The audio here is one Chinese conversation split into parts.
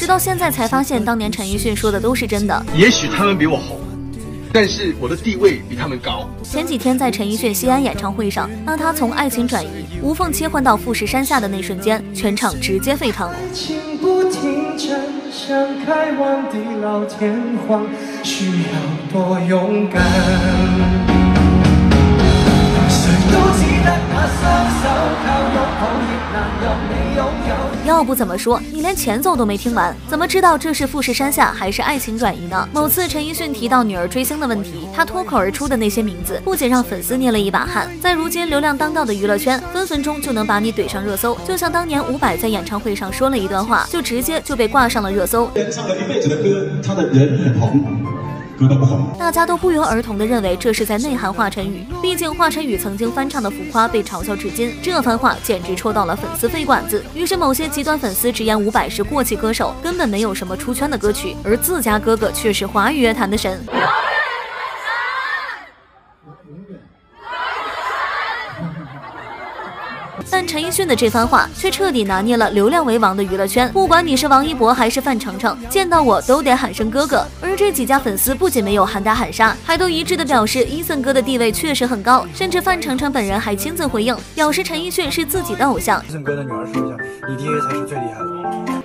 直到现在才发现，当年陈奕迅说的都是真的。也许他们比我红。但是我的地位比他们高。前几天在陈奕迅西安演唱会上，当他从爱情转移无缝切换到富士山下的那瞬间，全场直接沸腾。情不停站，像开往地老天荒需要多勇敢。要不怎么说你连前奏都没听完，怎么知道这是富士山下还是爱情转移呢？某次陈奕迅提到女儿追星的问题，他脱口而出的那些名字，不仅让粉丝捏了一把汗，在如今流量当道的娱乐圈，分分钟就能把你怼上热搜。就像当年伍佰在演唱会上说了一段话，就直接就被挂上了热搜。唱了一辈子的歌，他的人很红。大家都不约而同地认为这是在内涵华晨宇，毕竟华晨宇曾经翻唱的《浮夸》被嘲笑至今，这番话简直戳到了粉丝肺管子。于是某些极端粉丝直言伍佰是过气歌手，根本没有什么出圈的歌曲，而自家哥哥却是华语乐坛的神。但陈奕迅的这番话却彻底拿捏了流量为王的娱乐圈。不管你是王一博还是范丞丞，见到我都得喊声哥哥。而这几家粉丝不仅没有喊打喊杀，还都一致的表示伊森哥的地位确实很高。甚至范丞丞本人还亲自回应，表示陈奕迅是自己的偶像。伊森哥的女儿说一下，你爹才是最厉害的。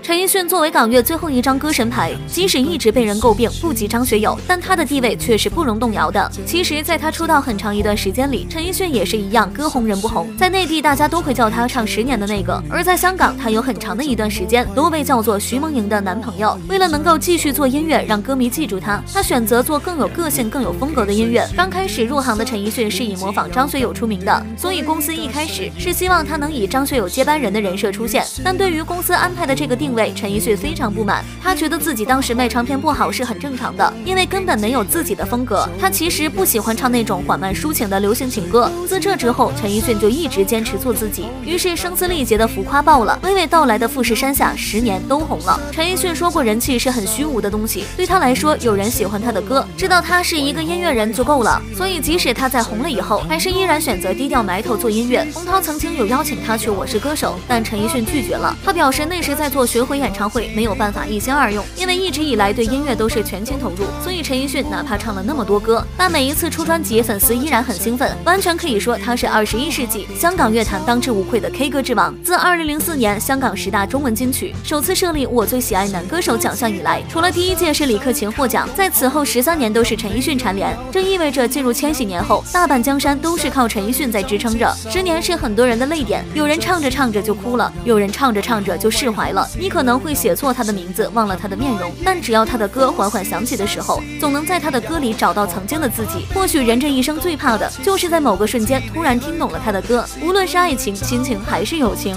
陈奕迅作为港乐最后一张歌神牌，即使一直被人诟病不及张学友，但他的地位却是不容动摇的。其实，在他出道很长一段时间里，陈奕迅也是一样，歌红人不红。在内地，大家都会叫他唱十年的那个；而在香港，他有很长的一段时间都被叫做徐梦莹的男朋友。为了能够继续做音乐，让歌迷记住他，他选择做更有个性、更有风格的音乐。刚开始入行的陈奕迅是以模仿张学友出名的，所以公司一开始是希望他能以张学友接班人的人设出现。但对于公司安排的这个定位，陈奕迅非。常不满，他觉得自己当时卖唱片不好是很正常的，因为根本没有自己的风格。他其实不喜欢唱那种缓慢抒情的流行情歌。自这之后，陈奕迅就一直坚持做自己，于是声嘶力竭的浮夸爆了，娓娓道来的富士山下十年都红了。陈奕迅说过，人气是很虚无的东西，对他来说，有人喜欢他的歌，知道他是一个音乐人就够了。所以，即使他在红了以后，还是依然选择低调埋头做音乐。洪涛曾经有邀请他去《我是歌手》，但陈奕迅拒绝了。他表示那时在做巡回演唱会，没。有办法一心二用，因为一直以来对音乐都是全情投入，所以陈奕迅哪怕唱了那么多歌，但每一次出专辑，粉丝依然很兴奋，完全可以说他是二十一世纪香港乐坛当之无愧的 K 歌之王。自二零零四年香港十大中文金曲首次设立我最喜爱男歌手奖项以来，除了第一届是李克勤获奖，在此后十三年都是陈奕迅蝉联，这意味着进入千禧年后，大半江山都是靠陈奕迅在支撑着。十年是很多人的泪点，有人唱着唱着就哭了，有人唱着唱着就释怀了。你可能会写错。他的名字忘了他的面容，但只要他的歌缓缓响起的时候，总能在他的歌里找到曾经的自己。或许人这一生最怕的就是在某个瞬间突然听懂了他的歌，无论是爱情、亲情还是友情。